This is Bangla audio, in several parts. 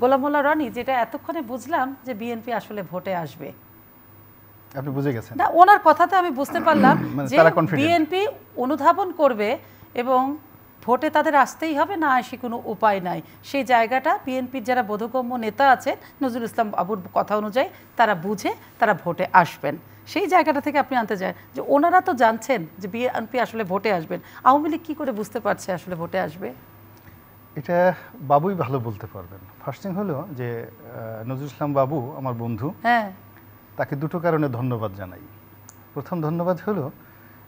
গোলাম মোল্লা রনি যেটা এতক্ষণে বুঝলাম যে বিএনপি আসলে ভোটে আসবে। আপনি বুঝে গেছেন। না ওনার কথাতে আমি বুঝতে পারলাম মানে যে বিএনপি অনুধাবন করবে এবং ভোটে তাদের আসতেই হবে না আসে কোনো উপায় নাই। সেই জায়গাটা বিএনপির যারা বোধগম্য নেতা আছে নজরুল ইসলাম বাবুর কথা অনুযায়ী তারা বুঝে তারা ভোটে আসবেন। সেই জায়গাটা থেকে আপনি আনতে চান যে ওনারা তো জানছেন যে বিএনপি আসলে ভোটে আসবেন। আওয়ামী লীগ কী করে বুঝতে পারছে আসলে ভোটে আসবে? এটা বাবুই ভালো বলতে পারবেন। ফার্স্ট থিং হলো যে নজরুল ইসলাম বাবু আমার বন্ধু হ্যাঁ। তাকে দুটো কারণে ধন্যবাদ জানাই। প্রথম ধন্যবাদ হলো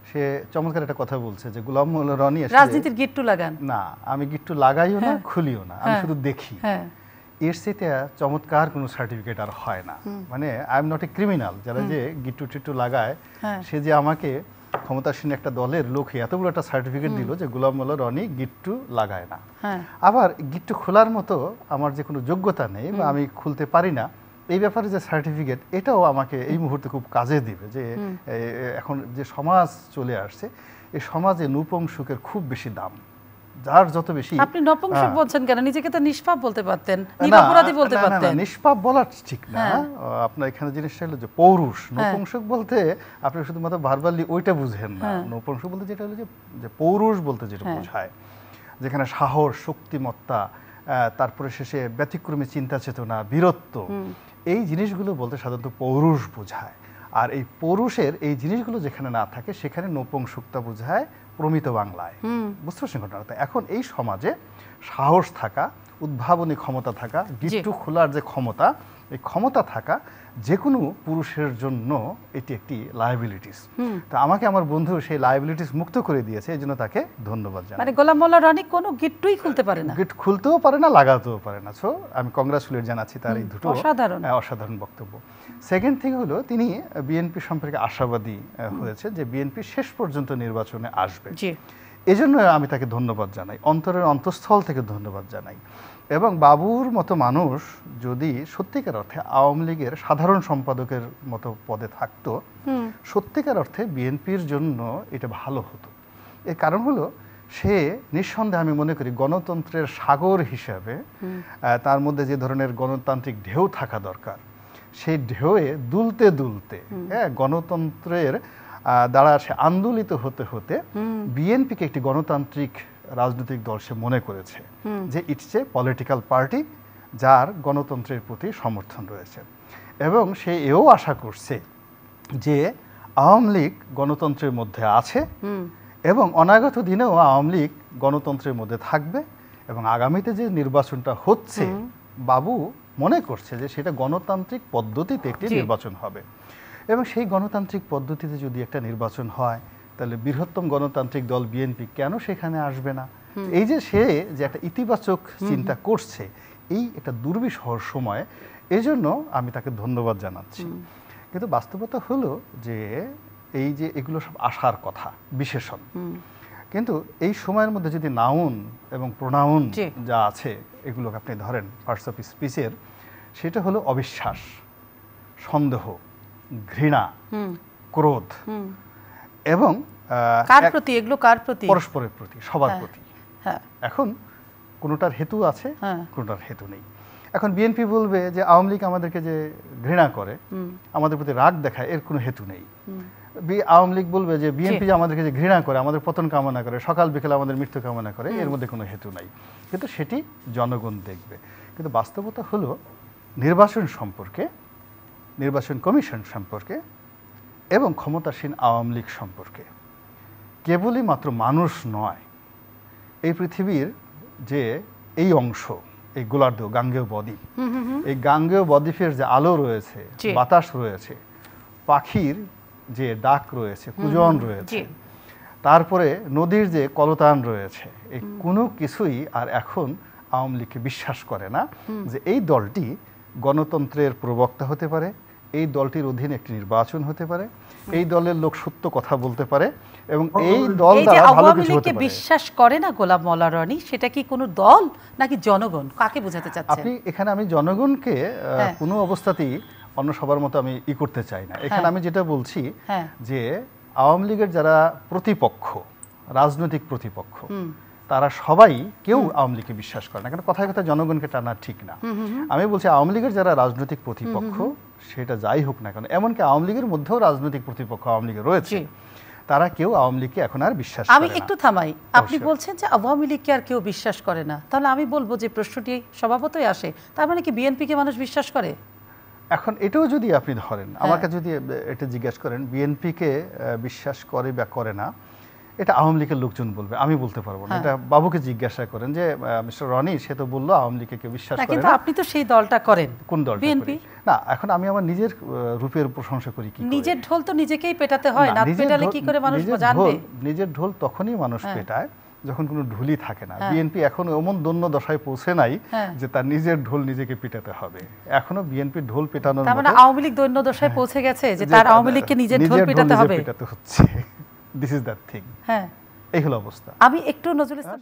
সে চমৎকার একটা কথা বলছে যে গুলাম মোল্লা রনি রাজনীতির গিট্টু লাগান। না আমি গিট্টু লাগাইও না খুলিও না আমি হ্যাঁ। শুধু দেখি। হ্যাঁ। এর সাথে চমৎকার কোনো সার্টিফিকেট আর হয় না। মানে I am not a criminal যারা যে গিট্টু টিট্টু লাগায় হ্যাঁ। সে যে আমাকে ক্ষমতাসীন একটা দলের লোকে এত বড় একটা সার্টিফিকেট দিল যে গোলাম মোল্লা রনি গিট্টু লাগায় না। হ্যাঁ। আবার গিট্টু খোলার মতো আমার যে কোনো যোগ্যতা নেই বা আমি খুলতে পারি না এই ব্যাপারে যে সার্টিফিকেট এটাও আমাকে এই মুহূর্তে খুব কাজে দিবে যে এখন যে সমাজ চলে আসছে এই সমাজে নূপংসুকের খুব বেশি দাম। যার যত বেশি আপনি নপুংসক হ্যাঁ। বলছেন কেন নিজেকে তো নিষ্পাপ বলতে পারতেন নিরপরাধী বলতে না, না, পারতেন নিষ্পাপ বলা ঠিক না হ্যাঁ। আপনার এখানে জিনিসটা হলো যে পৌরুষ নপুংসক বলতে আপনি শুধুমাত্র ভার্বালি ওইটা বুঝেন না হ্যাঁ। নপুংসক বলতে যেটা হলো যে পৌরুষ বলতে যেটা হ্যাঁ। বোঝায় যেখানে সাহস শক্তিমত্তা তারপরে শেষে ব্যতিক্রমী চিন্তা চেতনা বীরত্ব এই জিনিসগুলো বলতে সাধারণত পৌরুষ বোঝায় আর এই পৌরুষের এই জিনিসগুলো যেখানে না থাকে সেখানে নপুংসুকতা বোঝায় প্রমিত বাংলায়। বুঝতে পারছেন ঘটনাটা? এখন এই সমাজে সাহস থাকা উদ্ভাবনী ক্ষমতা থাকা গিট্টু খোলার যে ক্ষমতা এই ক্ষমতা থাকা যে কোনো পুরুষের জন্য এটি একটি লায়াবিলিটিস তো আমাকে আমার বন্ধু সেই লায়াবিলিটিস মুক্ত করে দিয়েছে এই জন্য তাকে ধন্যবাদ জানাই। মানে গোলাম মোল্লা রনি কোনো গিট্টুই খুলতে পারে না। গিট খুলতেও পারে না লাগাতেও পারে না। সো আমি কংগ্রাচুলেট জানাচ্ছি তার এই দুটো অসাধারণ। অসাধারণ বক্তব্য। সেকেন্ড থিং হলো তিনি বিএনপি সম্পর্কে আশাবাদী হয়েছে যে বিএনপি শেষ পর্যন্ত নির্বাচনে আসবে। এজন্য আমি তাকে ধন্যবাদ জানাই। অন্তরের অন্তঃস্থল থেকে ধন্যবাদ জানাই। এবং বাবুর মতো মানুষ যদি সত্যিকার অর্থে আওয়ামী লীগের সাধারণ সম্পাদকের মতো পদে থাকতো সত্যিকার অর্থে বিএনপির জন্য এটা ভালো হতো। এর কারণ হলো সে নিঃসন্দেহে আমি মনে করি গণতন্ত্রের সাগর হিসাবে তার মধ্যে যে ধরনের গণতান্ত্রিক ঢেউ থাকা দরকার সেই ঢেউয়ে দুলতে দুলতে হ্যাঁ গণতন্ত্রের দ্বারা সে আন্দোলিত হতে হতে বিএনপিকে একটি গণতান্ত্রিক রাজনৈতিক দল সে মনে করেছে যে ইটস এ পলিটিক্যাল পার্টি যার গণতন্ত্রের প্রতি সমর্থন রয়েছে। এবং সে এও আশা করছে যে আওয়ামী লীগ গণতন্ত্রের মধ্যে আছে এবং অনাগত দিনেও আওয়ামী লীগ গণতন্ত্রের মধ্যে থাকবে এবং আগামীতে যে নির্বাচনটা হচ্ছে বাবু মনে করছে যে সেটা গণতান্ত্রিক পদ্ধতিতে একটি নির্বাচন হবে। এবং সেই গণতান্ত্রিক পদ্ধতিতে যদি একটা নির্বাচন হয় তাহলে বৃহত্তম গণতান্ত্রিক দল বিএনপি কেন সেখানে আসবে না? এই যে সে যে একটা ইতিবাচক চিন্তা করছে এই একটা দুর্বিষহ সময় এই জন্য আমি তাকে ধন্যবাদ জানাচ্ছি। কিন্তু বাস্তবতা হলো যে এই যে এগুলো সব আসার কথা বিশেষণ। কিন্তু এই সময়ের মধ্যে যদি নাউন এবং প্রোনাউন যা আছে এগুলোকে আপনি ধরেন পার্টস অফ স্পিচের সেটা হলো অবিশ্বাস সন্দেহ ঘৃণা ক্রোধ এবং কার প্রতি? এগুলো কার প্রতি? পরস্পরের প্রতি সবার হ্যাঁ। প্রতি। হ্যাঁ। এখন কোনোটার হেতু আছে হ্যাঁ। কোনোটার হেতু নেই। এখন বিএনপি বলবে যে আওয়ামী লীগ আমাদেরকে যে ঘৃণা করে আমাদের প্রতি রাগ দেখায় এর কোনো হেতু নেই। আওয়ামী লীগ বলবে যে বিএনপি যে আমাদেরকে যে ঘৃণা করে আমাদের পতন কামনা করে সকাল বিকেল আমাদের মৃত্যু কামনা করে এর মধ্যে কোনো হেতু নাই। কিন্তু সেটি জনগণ দেখবে। কিন্তু বাস্তবতা হলো নির্বাচন সম্পর্কে নির্বাচন কমিশন সম্পর্কে এবং ক্ষমতাসীন আওয়ামী লীগ সম্পর্কে। কেবলই মাত্র মানুষ নয় এই পৃথিবীর যে এই অংশ এই গোলার্ধ গাঙ্গেয় বদ্বীপ এই গাঙ্গেয় বদ্বীপের যে আলো রয়েছে বাতাস রয়েছে পাখির যে ডাক রয়েছে কুজন রয়েছে তারপরে নদীর যে কলতান রয়েছে এই কোনো কিছুই আর এখন আওয়ামী লীগকে বিশ্বাস করে না যে এই দলটি গণতন্ত্রের প্রবক্তা হতে পারে এই দলটির অধীনে একটি নির্বাচন হতে পারে এই দলের লোক সত্য কথা বলতে পারে এবং এই দল দ্বারা ভালো কিছু হতে পারে। বিশ্বাস করে না গোলাম মোল্লা রনি সেটা কি কোনো দল নাকি জনগণ? কাকে বোঝাতে চাচ্ছেন? আপনি এখানে আমি জনগণকে আহ, হ্যাঁ। কোনো অবস্থাতেই অন্য সবার মতো আমি ই করতে চাই না। এখানে হ্যাঁ। আমি যেটা বলছি হ্যাঁ। যে আওয়ামী লীগের যারা প্রতিপক্ষ রাজনৈতিক প্রতিপক্ষ তারা সবাই কেউ আওয়ামী লীগকে বিশ্বাস করে না। কারণ কথায় কথা জনগণকে টানা ঠিক না। আমি বলছি আওয়ামী লীগের যারা রাজনৈতিক প্রতিপক্ষ সেটা যাই হোক না কেন এমনকি আওয়ামী লীগের মধ্যেও রাজনৈতিক প্রতিপক্ষ আওয়ামী লীগের রয়েছে। তারা কেউ আওয়ামী লীগকে এখন আর বিশ্বাস আমি একটু থামাই। আপনি বলছেন যে আওয়ামী লীগকে আর কেউ বিশ্বাস করে না। তাহলে আমি বলব যে প্রশ্নটি স্বভাবতই আসে। তার মানে কি বিএনপিকে মানুষ বিশ্বাস করে? এখন এটাও যদি আপনি ধরেন হ্যাঁ। আমাকে যদি এটা জিজ্ঞেস করেন বিএনপিকে বিশ্বাস করে বা করে না এটা আওয়ামী লীগের লোকজন বলবে আমি বলতে পারব না। হ্যাঁ। এটা বাবুকে জিজ্ঞাসা করেন যে মিস্টার রনি সে তো বলল আওয়ামী লীগকে কেউ বিশ্বাস করে কিন্তু আপনি তো সেই দলটা করেন। কোন দল বিএনপি? না এখন আমি আমার নিজের রূপের প্রশংসা করি কি নিজের ঢোল তো নিজেকেই পেটাতে হয় না, পেটালে ঢোল- কি করে মানুষ জানবে? নিজের ঢোল তখনই মানুষ হ্যাঁ। পেটায় যখন কোনো ঢুলি থাকে না হ্যাঁ। বিএনপি এখন এমন দন্য দশায় পৌঁছে নাই হ্যাঁ। যে তার নিজের ঢোল নিজেকে পিটাতে হবে। এখনও বিএনপি ঢোল পিটানোর তার মানে আওয়ামী লীগ দন্য দশায় পৌঁছে গেছে যে তার আওয়ামী লীগকে নিজের ঢোল পিটাতে হবে। পিটাতে হচ্ছে। দিস ইজ দ্যাট থিং হ্যাঁ। এই হলো অবস্থা। আমি একটু নজরুল ইসলাম